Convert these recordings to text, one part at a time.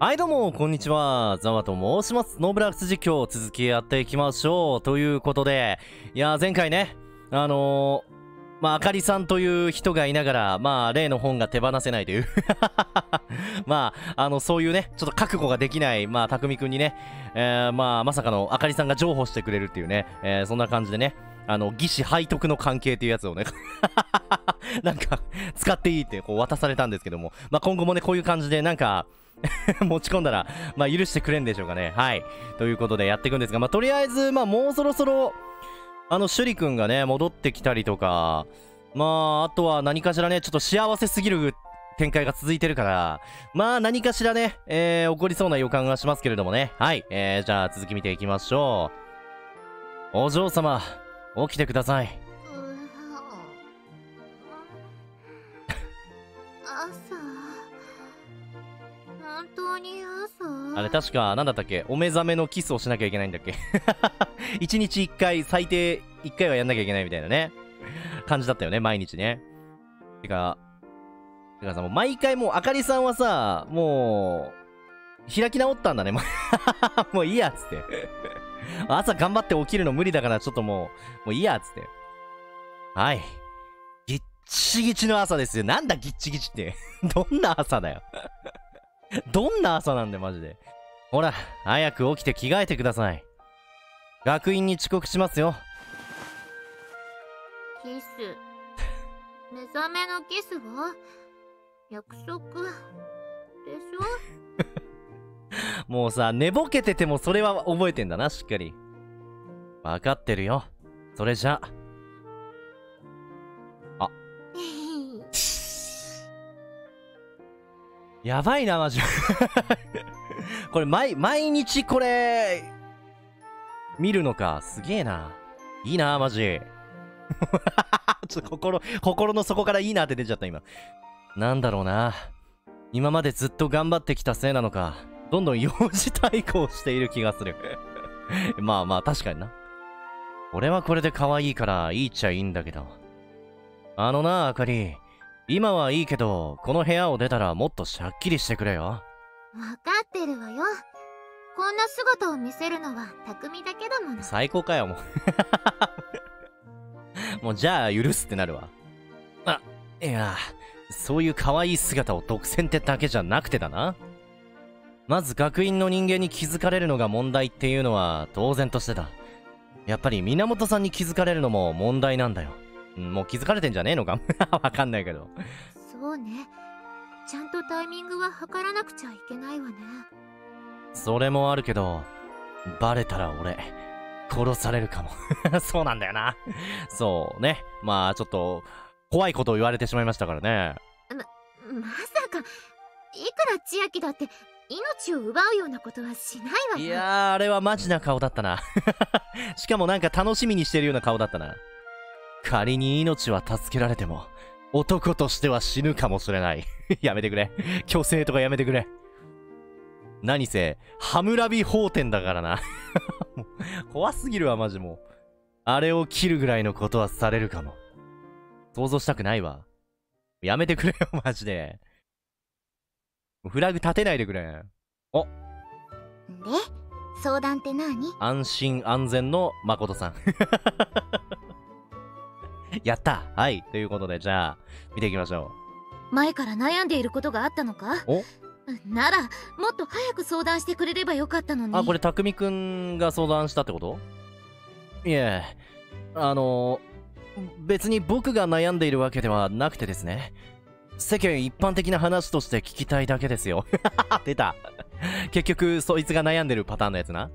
はいどうも、こんにちは。ザワと申します。ノーブラックス実況続きやっていきましょう。ということで、いや、前回ね、あのー、まあ、あかりさんという人がいながら、まあ、例の本が手放せないという まあ、あの、そういうね、ちょっと覚悟ができない、まあ、たくみくんにね、えー、まあ、まさかのあかりさんが譲歩してくれるっていうね、えー、そんな感じでね、あの、義士背徳の関係っていうやつをね なんか、使っていいってこう渡されたんですけども、まあ、今後もね、こういう感じで、なんか、持ち込んだら、まあ、許してくれんでしょうかね。はい。ということでやっていくんですが、まあ、とりあえず、まあ、もうそろそろ、あの、シュリ君がね、戻ってきたりとか、まあ、あとは何かしらね、ちょっと幸せすぎる展開が続いてるから、まあ、何かしらね、えー、起こりそうな予感がしますけれどもね。はい。えー、じゃあ、続き見ていきましょう。お嬢様、起きてください。あれ確か、なんだったっけ？お目覚めのキスをしなきゃいけないんだっけ？一日一回、最低一回はやんなきゃいけないみたいなね。感じだったよね、毎日ね。てか、てかさ、もう毎回もう、あかりさんはさ、もう、開き直ったんだね、もういいや、つって朝頑張って起きるの無理だから、ちょっともう、もういいや、つって。はい。ぎっちぎちの朝ですよ。なんだぎっちぎちって どんな朝だよ どんな朝なんだよ、マジで。ほら、早く起きて着替えてください。学院に遅刻しますよ。キス。目覚めのキスは？約束でしょ？もうさ、寝ぼけててもそれは覚えてんだな、しっかり。わかってるよ。それじゃ。あ。やばいな、マジ。これ、毎、毎日これ、見るのか。すげえな。いいな、マジ。ちょっと心、心の底からいいなって出ちゃった、今。なんだろうな。今までずっと頑張ってきたせいなのか。どんどん幼児対抗している気がする まあまあ、確かにな。俺はこれで可愛いからいいっちゃいいんだけど。あのな、あかり。今はいいけど、この部屋を出たらもっとしゃっきりしてくれよ。わかってるわよ。こんな姿を見せるのは匠だけだもの。最高かよ、もう。もうじゃあ許すってなるわ。あ、いや、そういう可愛い姿を独占ってだけじゃなくてだな。まず学院の人間に気づかれるのが問題っていうのは当然としてだ。やっぱり源さんに気づかれるのも問題なんだよ。もう気づかれてんじゃねえのか？わかんないけど。そうね。ちゃんとタイミングは測らなくちゃいけないわね。それもあるけど、バレたら俺、殺されるかも そうなんだよな。そうね。まあ、ちょっと、怖いことを言われてしまいましたからね。ま、まさか、いくら千秋だって命を奪うようなことはしないわよ。いやー、あれはマジな顔だったな。しかもなんか楽しみにしてるような顔だったな。仮に命は助けられても、男としては死ぬかもしれない。やめてくれ。虚勢とかやめてくれ。何せ、ハムラビ法典だからな。怖すぎるわ、マジもう。あれを切るぐらいのことはされるかも。想像したくないわ。やめてくれよ、マジで。フラグ立てないでくれ。お。で、相談って何？安心安全の誠さん。やったはい。ということで、じゃあ、見ていきましょう。前から悩んでいることがあったのか？お？なら、もっと早く相談してくれればよかったのに。あ、これ、たくみくんが相談したってこと？いえ、あの、別に僕が悩んでいるわけではなくてですね。世間一般的な話として聞きたいだけですよ。出た。結局、そいつが悩んでるパターンのやつな。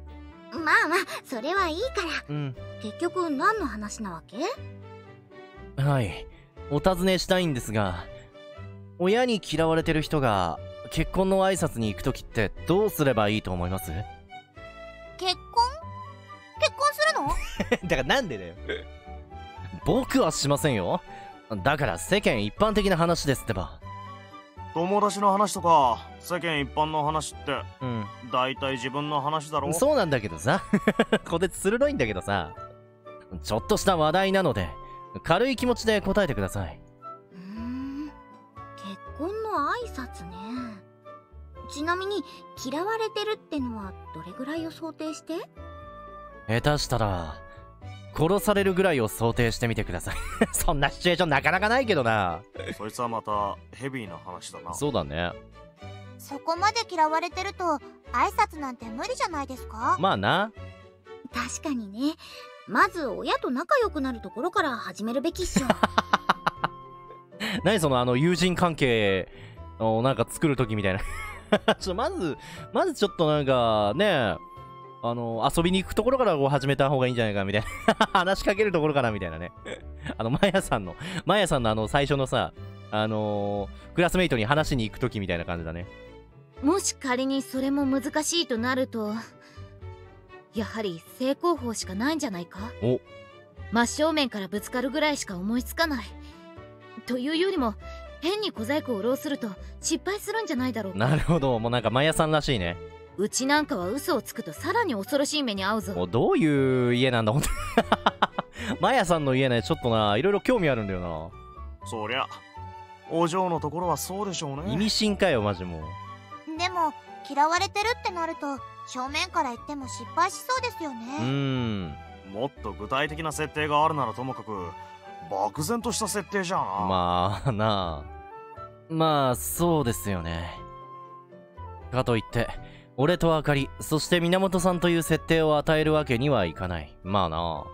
まあまあ、それはいいから。うん。結局、何の話なわけ？はい。お尋ねしたいんですが親に嫌われてる人が結婚の挨拶に行く時ってどうすればいいと思います？結婚？結婚するの？だからなんでだよ。僕はしませんよ。だから世間一般的な話ですってば。友達の話とか世間一般の話ってうん。大体自分の話だろ？そうなんだけどさ。こてつ鋭いんだけどさ。ちょっとした話題なので軽い気持ちで答えてください。うん。結婚の挨拶ね。ちなみに嫌われてるってのはどれぐらいを想定して？下手したら殺されるぐらいを想定してみてください。そんなシチュエーションなかなかないけどな。そいつはまたヘビーな話だな。そうだね。そこまで嫌われてると挨拶なんて無理じゃないですか？まあな。確かにねまず親と仲良くなるところから始めるべきっしょ。何そのあの友人関係をなんか作るときみたいな。ちょまずまずちょっとなんかねあの遊びに行くところからこう始めた方がいいんじゃないかみたいな。話しかけるところからみたいなね。あのマヤさんのマヤさんのあの最初のさあのー、クラスメイトに話しに行くときみたいな感じだね。もし仮にそれも難しいとなるとやはり正攻法しかないんじゃないか？お。真正面からぶつかるぐらいしか思いつかない。というよりも変に小細工を浪すると失敗するんじゃないだろうか？なるほど。もうなんかマヤさんらしいね。うちなんかは嘘をつくとさらに恐ろしい目に遭うぞ。もうどういう家なんだ？本当にマヤさんの家ねちょっとないろいろ興味あるんだよな。そりゃお嬢のところはそうでしょうね。意味深かよマジもう。でも嫌われてるってなると正面から言っても失敗しそうですようね。ーん。もっと具体的な設定があるならともかく漠然とした設定じゃな。まあな。あまあそうですよね。かといって俺とあかりそして源さんという設定を与えるわけにはいかない。まあな。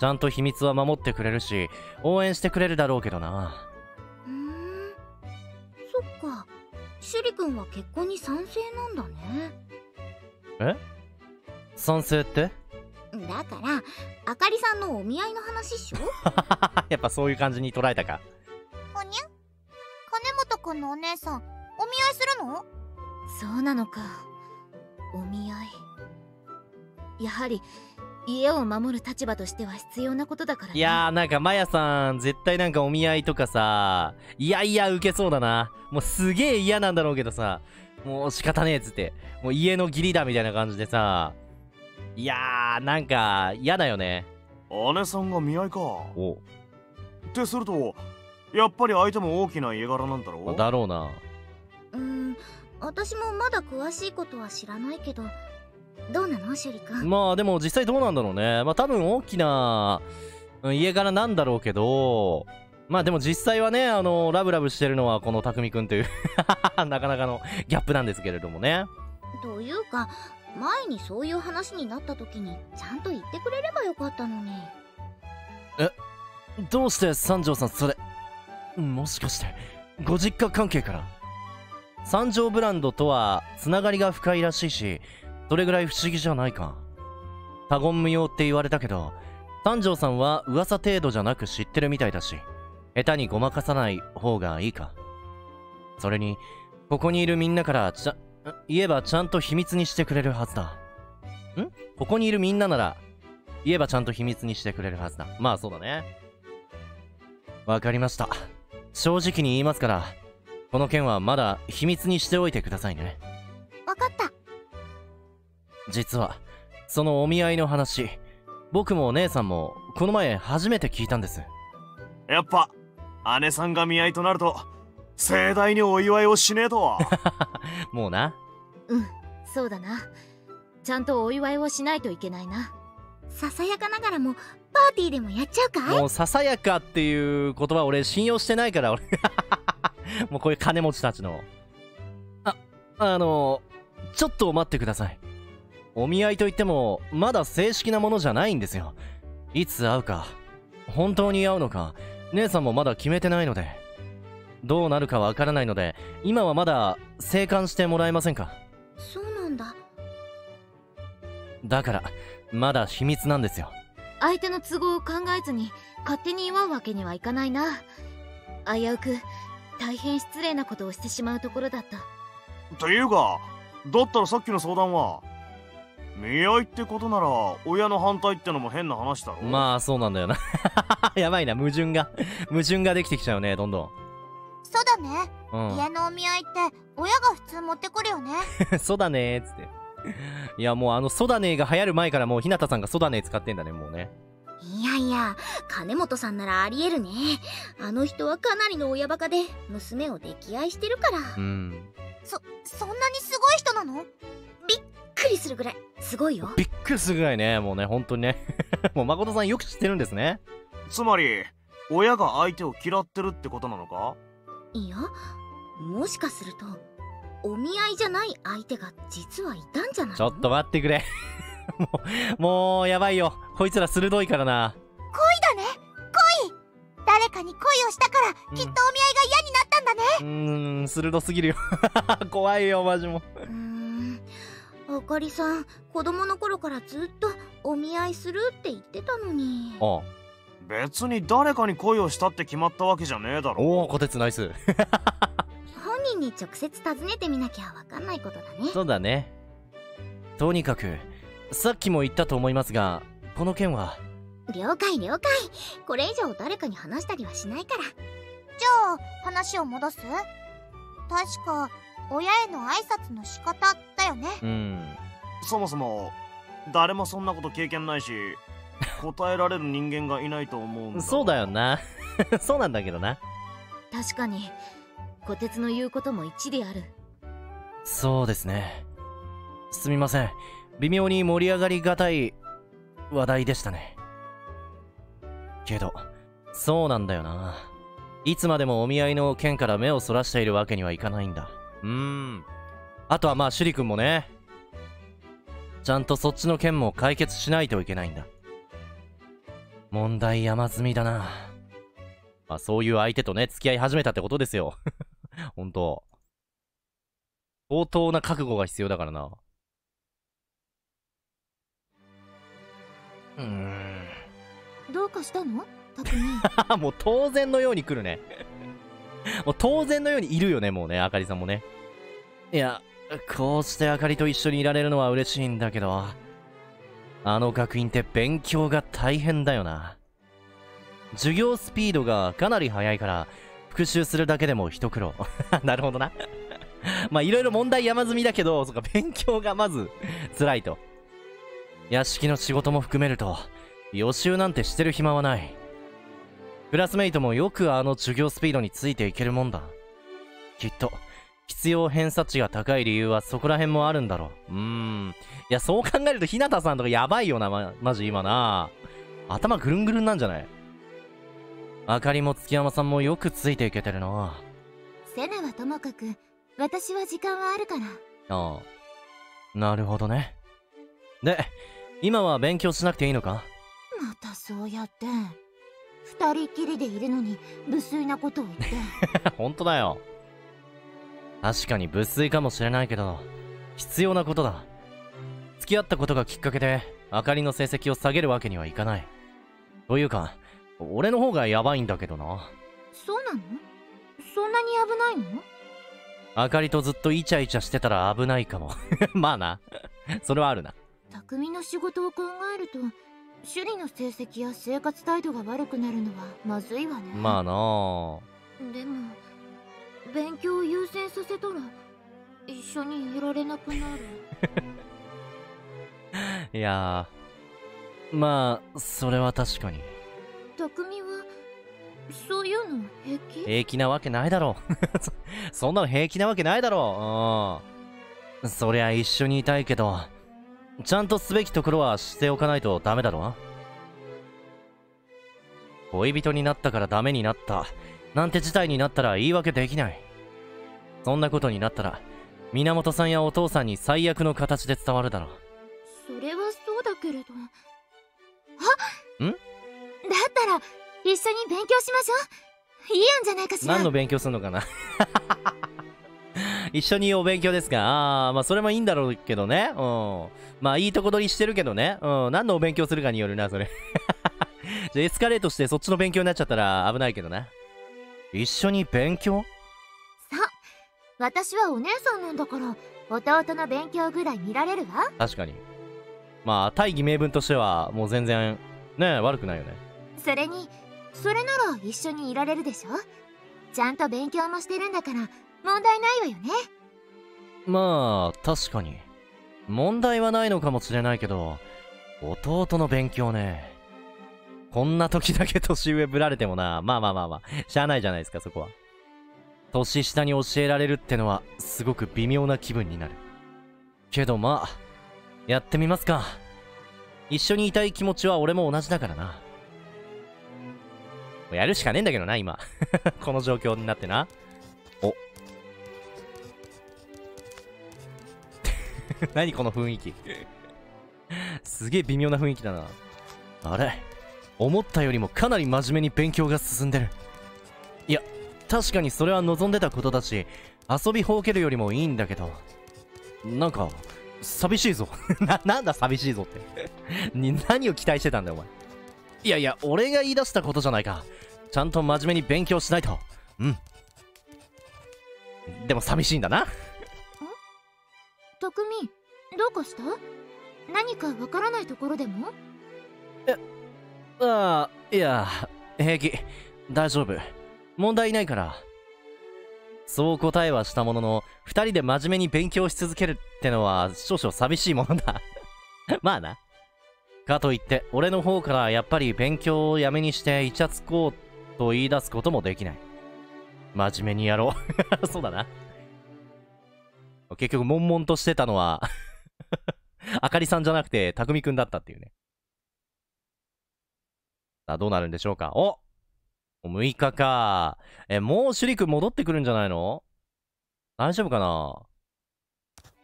ちゃんと秘密は守ってくれるし応援してくれるだろうけどな。うーん。そっか。シュリ君は結婚に賛成なんだねえ？賛成って？だからあかりさんのお見合いの話っしょ やっぱそういう感じに捉えたか。おにゃ？金本くんのお姉さんお見合いするの？そうなのか。お見合い。やはり家を守る立場としては必要なことだから、ね、いやーなんかマヤさん絶対なんかお見合いとかさいやいや受けそうだな。もうすげえ嫌なんだろうけどさもう仕方ねえっつって。もう家の義理だみたいな感じでさ。いやーなんか嫌だよね。姉さんが見合いか。お。ってするとやっぱり相手も大きな家柄なんだろう？だろうな。うーん私もまだ詳しいことは知らないけどどうなの？シュリ君。まあでも実際どうなんだろうね。まあ多分大きなうん家柄なんだろうけどまあでも実際はねあのラブラブしてるのはこの匠くんという なかなかのギャップなんですけれどもね。というか前にそういう話になった時にちゃんと言ってくれればよかったのに。どうして三条さんそれもしかしてご実家関係から？三条ブランドとはつながりが深いらしいしそれぐらい不思議じゃないか。他言無用って言われたけど三条さんは噂程度じゃなく知ってるみたいだし下手にごまかさない方がいいか。それにここにいるみんなからちゃ言えばちゃんと秘密にしてくれるはずだ。ん？ここにいるみんななら言えばちゃんと秘密にしてくれるはずだ。まあそうだね。わかりました。正直に言いますからこの件はまだ秘密にしておいてくださいね。わかった。実はそのお見合いの話僕もお姉さんもこの前初めて聞いたんです。やっぱ姉さんが見合いとなると盛大にお祝いをしねえと もうな。うんそうだな。ちゃんとお祝いをしないといけないな。ささやかながらもパーティーでもやっちゃうかもうささやかっていう言葉俺信用してないから俺。もうこういう金持ちたちの。ああのちょっと待ってください。お見合いといってもまだ正式なものじゃないんですよ。いつ会うか本当に会うのか姉さんもまだ決めてないのでどうなるかわからないので今はまだ静観してもらえませんか？そうなんだ。だからまだ秘密なんですよ。相手の都合を考えずに勝手に祝うわけにはいかないな。危うく大変失礼なことをしてしまうところだった。っていうかだったらさっきの相談は？見合いってことなら親の反対ってのも変な話だろ。まあそうなんだよな。やばいな矛盾が。矛盾ができてきちゃうねどんどそうだね、んうん。家のお見合いって親が普通持ってくるよね。そうだねーっつって。いやもうあのソダネーが流行る前からもう日向さんがソダネー使ってんだねもうね。いやいや金本さんならありえるね。あの人はかなりの親バカで娘を溺愛してるから。うん。そそんなにすごい人なの？びっくりするぐらいすごいよ。びっくりするぐらいねもうね本当にね。もう誠さんよく知ってるんですね。つまり親が相手を嫌ってるってことなのか？いやもしかするとお見合いじゃない相手が実はいたんじゃないちょっと待ってくれ。もうもうやばいよ。こいつら鋭いからな。恋だね。恋。誰かに恋をしたから、うん。きっとお見合いが嫌になったんだね。うーん鋭すぎるよ。怖いよマジも。うーんあかりさん子供の頃からずっとお見合いするって言ってたのに。あ別に誰かに恋をしたって決まったわけじゃねえだろ。おおこてつナイス。本人に直接尋ねてみなきゃわかんないことだね。そうだね。とにかくさっきも言ったと思いますがこの件は。了解了解。これ以上誰かに話したりはしないから。じゃあ話を戻す？確か親への挨拶の仕方だよね。うん。そもそも誰もそんなこと経験ないし 答えられる人間がいないと思うんだ。そうだよな。そうなんだけどな。確かに虎鉄の言うことも一理ある。そうですね。すみません。微妙に盛り上がりがたい話題でしたね。けどそうなんだよな。いつまでもお見合いの件から目をそらしているわけにはいかないんだうーん。あとはまあシュリ君もねちゃんとそっちの件も解決しないといけないんだ。問題山積みだな。まあそういう相手とね付き合い始めたってことですよ。本当。相当な覚悟が必要だからな。うーん。どうかしたの？匠もう当然のように来るね。もう当然のようにいるよね、もうね、あかりさんもね。いや、こうしてあかりと一緒にいられるのは嬉しいんだけど、あの学院って勉強が大変だよな。授業スピードがかなり速いから、復習するだけでも一苦労。なるほどな。まあいろいろ問題山積みだけど、そっか、勉強がまず辛いと。屋敷の仕事も含めると、予習なんてしてる暇はない。クラスメイトもよくあの授業スピードについていけるもんだ。きっと、必要偏差値が高い理由はそこら辺もあるんだろう。うーん。いや、そう考えると、ひなたさんとかやばいよな、ま、マジ今な。頭ぐるんぐるんなんじゃない？あかりも月山さんもよくついていけてるな。セナはともかく私は時間はあるからああ。なるほどね。で、今は勉強しなくていいのか？またそうやって二人きりでいるのに無粋なことを言って 本当だよ。確かに無粋かもしれないけど、必要なことだ。付き合ったことがきっかけで、あかりの成績を下げるわけにはいかない。というか、俺の方がやばいんだけどな。そうなの？そんなに危ないの？あかりとずっとイチャイチャしてたら危ないかも。まあな。それはあるな。匠の仕事を考えると首里の成績や生活態度が悪くなるのはまずいわねまあなあ。でも勉強を優先させたら一緒にいられなくなる いやー。まあ、それは確かに。匠はそういうの平気？平気なわけないだろう。そそんなの平気なわけないだろう。うん。そりゃ一緒にいたいけど、ちゃんとすべきところはしておかないとダメだろ恋人になったからダメになった。なんて事態になったら言い訳できない。そんなことになったら、源さんやお父さんに最悪の形で伝わるだろう。それはそうだけれどあん？だったら一緒に勉強しましょういい案じゃないかしら何の勉強するのかな一緒にお勉強ですかああ、まあそれもいいんだろうけどね。うん。まあいいとこ取りしてるけどね。うん。何のお勉強するかによるな、それ。じゃあエスカレートしてそっちの勉強になっちゃったら危ないけどな。一緒に勉強？さ私はお姉さんなんだから弟の勉強ぐらい見られるわ確かに。まあ大義名分としてはもう全然、ね悪くないよね。それにそれなら一緒にいられるでしょちゃんと勉強もしてるんだから問題ないわよねまあ、確かに。問題はないのかもしれないけど、弟の勉強ね。こんな時だけ年上ぶられてもな。まあまあまあまあ。しゃあないじゃないですか、そこは。年下に教えられるってのはすごく微妙な気分になるけどまあやってみますか一緒にいたい気持ちは俺も同じだからなやるしかねえんだけどな今。この状況になってな。お。何この雰囲気。すげえ微妙な雰囲気だな。あれ？思ったよりもかなり真面目に勉強が進んでる。いや確かにそれは望んでたことだし遊びほうけるよりもいいんだけど。なんか寂しいぞ。ななんだ寂しいぞって。に何を期待してたんだよお前。いやいや俺が言い出したことじゃないかちゃんと真面目に勉強しないと。うん。でも寂しいんだな。たくみどうかした？何かわからないところでも？ああいや平気。大丈夫。問題ないから。そう答えはしたものの二人で真面目に勉強し続けるってのは少々寂しいものだ。まあな。かといって俺の方からやっぱり勉強をやめにしてイチャつこうと言い出すこともできない真面目にやろう そうだな結局悶々としてたのは あかりさんじゃなくてたくみくんだったっていうねさあどうなるんでしょうかお6日か。え、もう趣里くん戻ってくるんじゃないの？大丈夫かな？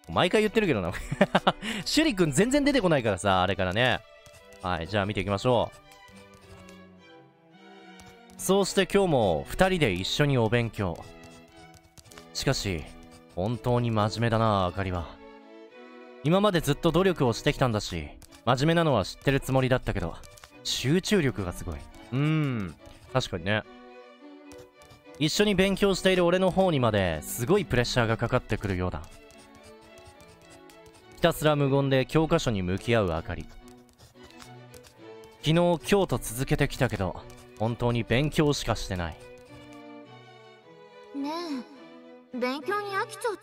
毎回言ってるけどな。趣里くん全然出てこないからさ、あれからね。はい、じゃあ見ていきましょう。そうして今日も2人で一緒にお勉強。しかし、本当に真面目だな、あかりは。今までずっと努力をしてきたんだし、真面目なのは知ってるつもりだったけど、集中力がすごい。うーん。確かにね。一緒に勉強している俺の方にまですごいプレッシャーがかかってくるようだ。ひたすら無言で教科書に向き合うあかり。昨日、今日と続けてきたけど、本当に勉強しかしてない。ねえ勉強に飽きちゃっ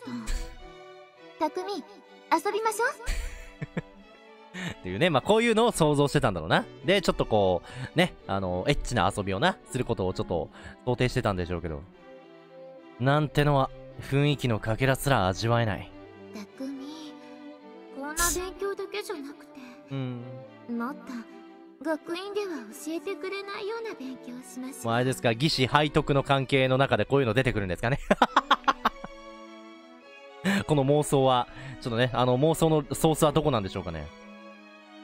たたくみ遊びましょう っていうね、まあ、こういうのを想像してたんだろうな。で、ちょっとこう、ね、あの、エッチな遊びをな、することをちょっと想定してたんでしょうけど。なんてのは、雰囲気のかけらすら味わえない。たくみこんな勉強だけじゃなくてうん。もっと学院では教えてくれないような勉強をしましょうあれですか、義士背徳の関係の中でこういうの出てくるんですかね。この妄想は、ちょっとね、あの妄想のソースはどこなんでしょうかね。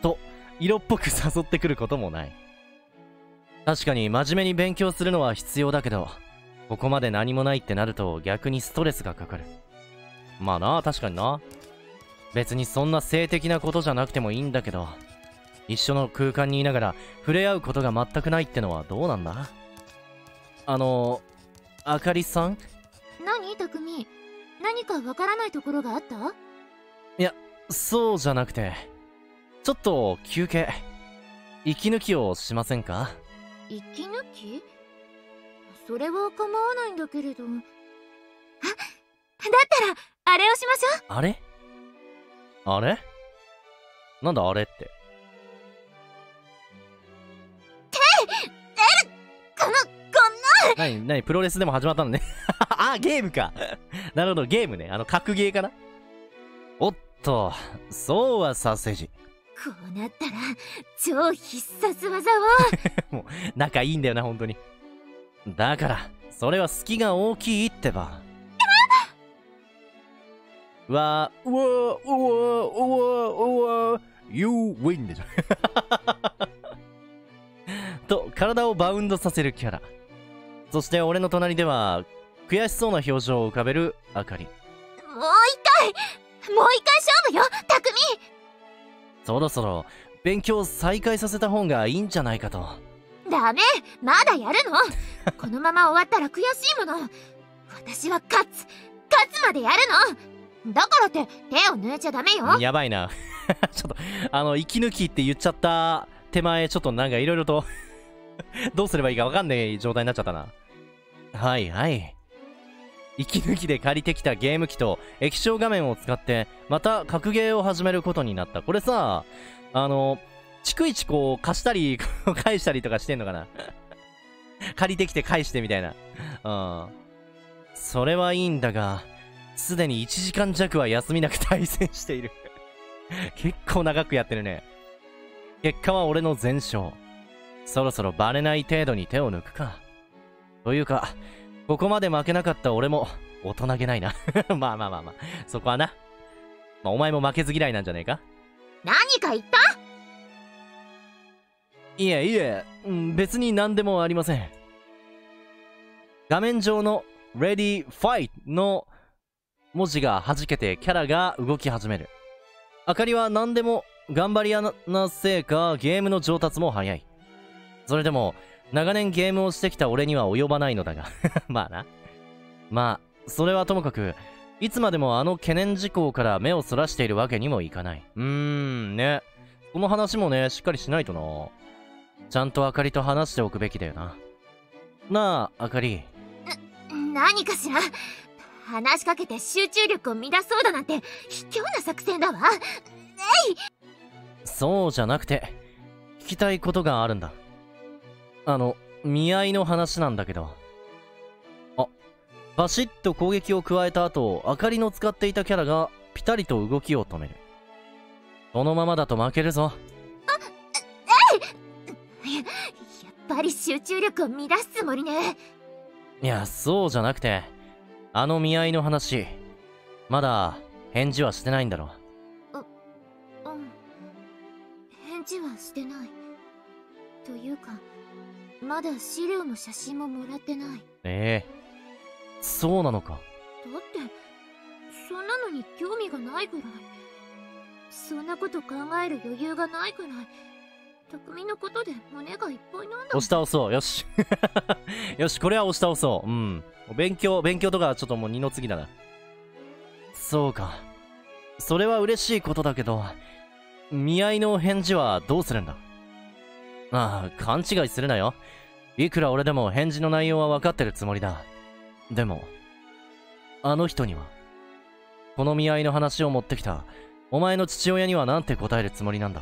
と、色っぽく誘ってくることもない。確かに真面目に勉強するのは必要だけど、ここまで何もないってなると逆にストレスがかかる。まあな、確かにな。別にそんな性的なことじゃなくてもいいんだけど、一緒の空間にいながら触れ合うことが全くないってのはどうなんだ？あの、あかりさん？何？たくみ何かわからないところがあった？そうじゃなくて、ちょっと休憩、息抜きをしませんか？息抜き？それは構わないんだけれど。あだったらあれをしましょう。あれ？あれ？なんだあれって。このこなに、なに、プロレスでも始まったのね。あ、ゲームか。なるほど、ゲームね。あの、格ゲーかな？おっと、そうはさせじ。こうなったら超必殺技を 仲いいんだよな、本当に。だから、それは隙が大きいってば。うわー、うわー、うわー、うわー、うわー、You win でしょ。と、体をバウンドさせるキャラ。そして俺の隣では、悔しそうな表情を浮かべるあかり。もう一回もう一回勝負よたくみそろそろ、勉強再開させた方がいいんじゃないかと。ダメまだやるのこのまま終わったら悔しいもの私は勝つ勝つまでやるのだからって手を抜いちゃダメよやばいな。ちょっと、あの、息抜きって言っちゃった手前、ちょっとなんかいろいろと どうすればいいかわかんない状態になっちゃったな。はいはい。息抜きで借りてきたゲーム機と液晶画面を使って、また格ゲーを始めることになった。これさ、あの、逐一こう貸したり、返したりとかしてんのかな？借りてきて返してみたいな。うん。それはいいんだがすでに1時間弱は休みなく対戦している結構長くやってるね結果は俺の全勝そろそろバレない程度に手を抜くかというかここまで負けなかった俺も大人げないな まあまあまあまあそこはな、まあ、お前も負けず嫌いなんじゃねえか？何か言った？いえいえ、うん別に何でもありません。画面上の Ready Fight の文字が弾けてキャラが動き始める。あかりは何でも頑張り屋なせいかゲームの上達も早い。それでも長年ゲームをしてきた俺には及ばないのだが。まあな。まあ、それはともかく、いつまでもあの懸念事項から目をそらしているわけにもいかない。うーん、ね。この話もね、しっかりしないとな。ちゃんとあかりと話しておくべきだよな。なあ、あかり。何かしら話しかけて集中力を乱そうだなんて卑怯な作戦だわそうじゃなくて、聞きたいことがあるんだ。あの、見合いの話なんだけど。あ、バシッと攻撃を加えた後、あかりの使っていたキャラがピタリと動きを止める。このままだと負けるぞ。やっぱり集中力を乱すつもりねいや、そうじゃなくて、あの見合いの話、まだ返事はしてないんだろ。うん返事はしてないというかまだ資料も写真ももらってないだってええそうなのか。そんなのに興味がないぐらいそんなこと考える余裕がないくらい匠のことで胸がいっぱいなんだ押し倒そう。よし。よし、これは押し倒そう。うん。勉強、勉強とかちょっともう二の次だな。そうか。それは嬉しいことだけど、見合いの返事はどうするんだ？ああ、勘違いするなよ。いくら俺でも返事の内容は分かってるつもりだ。でも、あの人には、この見合いの話を持ってきた、お前の父親にはなんて答えるつもりなんだ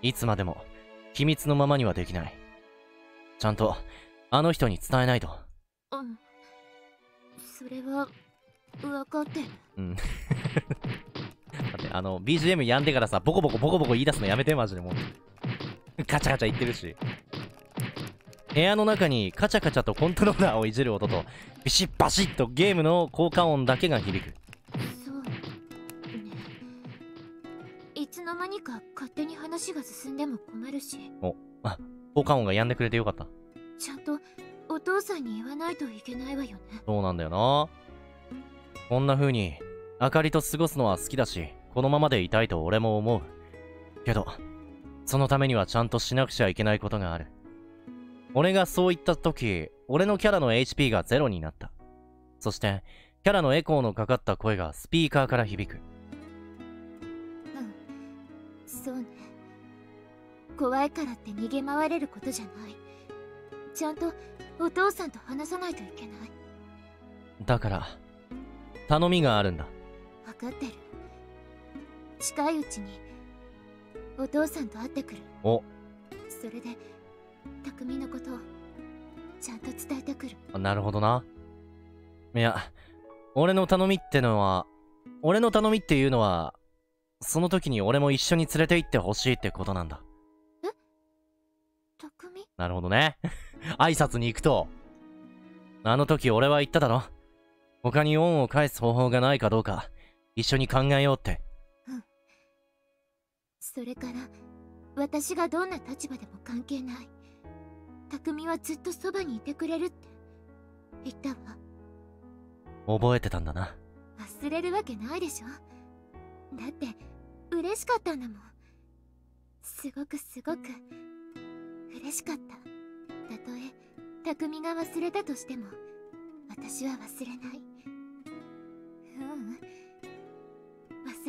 いつまでも秘密のままにはできない。ちゃんとあの人に伝えないと。うんそれは分かってるうん。待って、あの、BGM やんでからさ、ボコボコボコボコ言い出すのやめて、マジでもう。ガチャガチャ言ってるし。部屋の中にカチャカチャとコントローラーをいじる音と、ビシッバシッとゲームの効果音だけが響く。そうねいつの間にか勝手に話が進んでも困るし効果音がやんでくれてよかった。ちゃんとお父さんに言わないといけないわよねそうなんだよな。こんな風に、あかりと過ごすのは好きだし、このままでいたいと俺も思う。けど、そのためにはちゃんとしなくちゃいけないことがある。俺がそう言った時、俺のキャラの HP がゼロになった。そして、キャラのエコーのかかった声がスピーカーから響く。うんそうね怖いからって逃げ回れることじゃないちゃんとお父さんと話さないといけないだから、頼みがあるんだ。分かってる近いうちにお父さんと会ってくるお、それで匠のことをちゃんと伝えてくるなるほどな。いや、俺の頼みってのは、俺の頼みっていうのは、その時に俺も一緒に連れて行ってほしいってことなんだ。匠？なるほどね。挨拶に行くと。あの時俺は言っただろ。他に恩を返す方法がないかどうか、一緒に考えようって。それから私がどんな立場でも関係ない。匠はずっとそばにいてくれるって。言ったわ覚えてたんだな。忘れるわけないでしょ。だって嬉しかったんだもん。すごくすごく嬉しかった。たとえ匠が忘れたとしても私は忘れない。ううん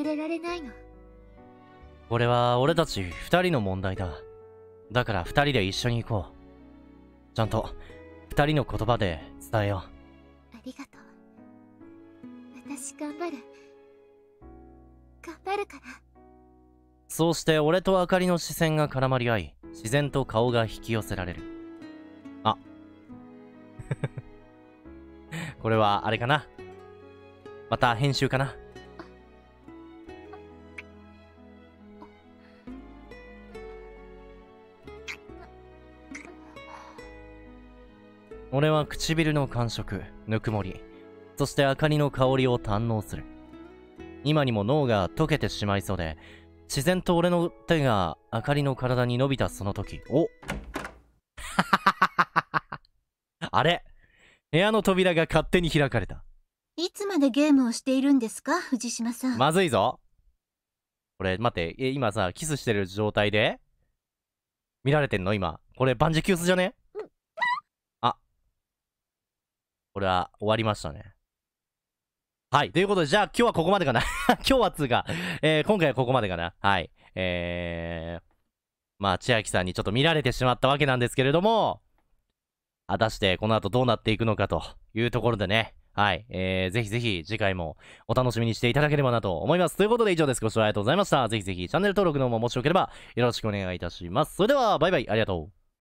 忘れられないのこれは俺たち二人の問題だ。だから二人で一緒に行こう。ちゃんと二人の言葉で伝えよありがとう私頑張る頑張るからう。そうして俺とあかりの視線が絡まり合い、自然と顔が引き寄せられる。あ。これはあれかなまた編集かな俺は唇の感触、ぬくもり、そして明かりの香りを堪能する。今にも脳が溶けてしまいそうで、自然と俺の手が明かりの体に伸びたその時、お あれ部屋の扉が勝手に開かれた。いつまでゲームをしているんですか藤島さん。まずいぞ。これ、待って、え、今さ、キスしてる状態で見られてんの？今。これ、バンジキュースじゃねあ。これは終わりましたね。はい。ということで、じゃあ今日はここまでかな。今日はつうか、えー、今回はここまでかな。はい。えー、まあ、千秋さんにちょっと見られてしまったわけなんですけれども、果たしてこの後どうなっていくのかというところでね、はい。えー、ぜひぜひ次回もお楽しみにしていただければなと思います。ということで以上です。ご視聴ありがとうございました。ぜひぜひチャンネル登録の方ももしよければよろしくお願いいたします。それでは、バイバイ。ありがとう。